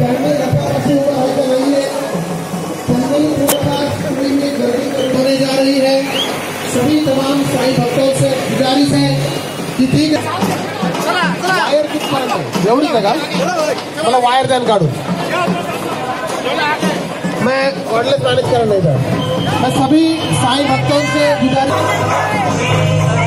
लगातार हुआ है रही है चंदन प्रकाश में गर्मी होने जा रही है। सभी तमाम साई भक्तों से गुजारिश है की ठीक वायर एवढीच का मला वायर द्याल काढून मैं वायरलेस मैनेज कर नहीं था मैं सभी साई भक्तों से गुजारिश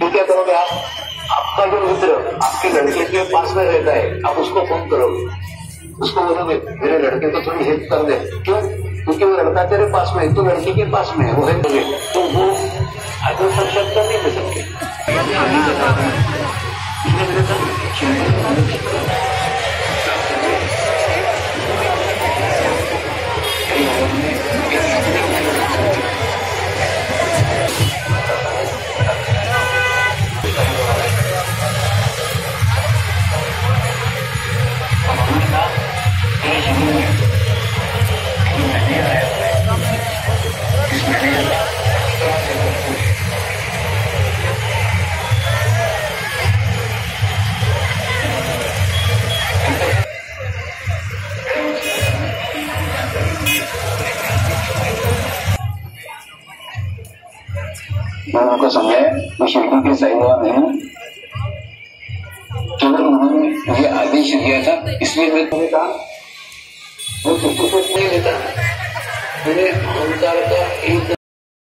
तो क्या करोगे आप, आपका जो मित्र आपके लड़के के पास में रहता है, आप उसको फ़ोन करोगे उसको बोलोगे मेरे लड़के को थोड़ी हेल्प कर दे। क्यों? क्योंकि वो लड़का तेरे पास में है तो लड़के के पास में है, वो हेल्प करोगे तो वो आगे साक्षात्कार नहीं दे सकते। उनको समझाया मैं शिरडी के नहीं। हूँ केवल उन्होंने मुझे आदेश दिया था, इसलिए मैं तुम्हें कहा, वो चित्रकूट नहीं लेता।